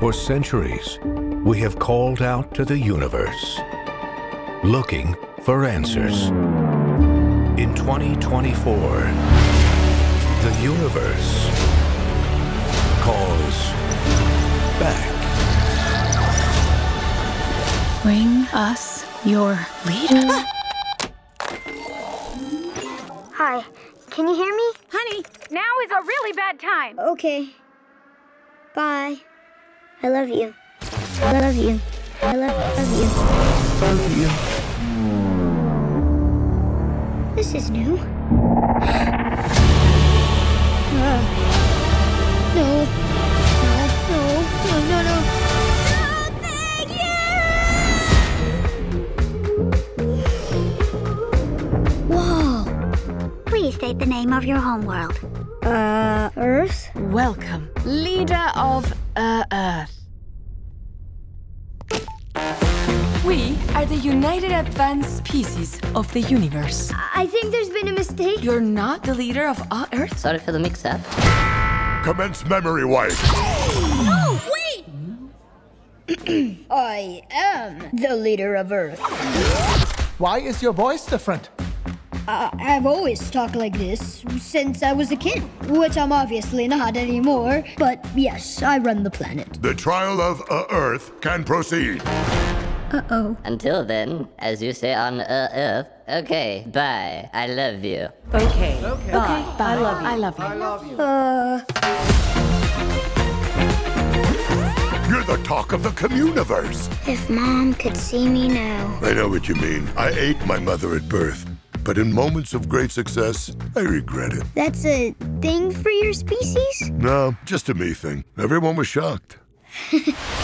For centuries, we have called out to the universe, looking for answers. In 2024, the universe calls back. Bring us your leader. Hi, can you hear me? Honey, now is a really bad time. Okay. Bye. I love you. I love you. I love, you. love you. This is new. Uh, no. No, no, no, no, no. No, thank you! Whoa. Please state the name of your homeworld. Uh, Earth? Welcome, leader of uh, Earth. We are the United Advanced Species of the universe. I think there's been a mistake. You're not the leader of all Earth? Sorry for the mix-up. Commence memory wipe. No, wait! I am the leader of Earth. Why is your voice different? Uh, I've always talked like this since I was a kid, which I'm obviously not anymore. But yes, I run the planet. The trial of uh, Earth can proceed. Uh oh. Until then, as you say on uh, Earth, okay, bye. I love you. Okay. Okay. Bye. Bye. I love you. I love you. I love you. Uh. You're the talk of the communiverse. If mom could see me now. I know what you mean. I ate my mother at birth. But in moments of great success, I regret it. That's a thing for your species? No, just a me thing. Everyone was shocked.